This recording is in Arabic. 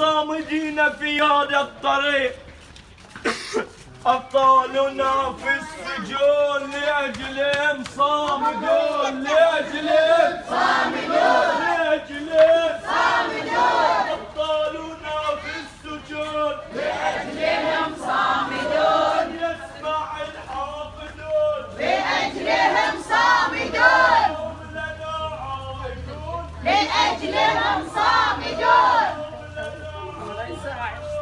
صامدين في هذا الطريق. أبطالنا في السجون so much.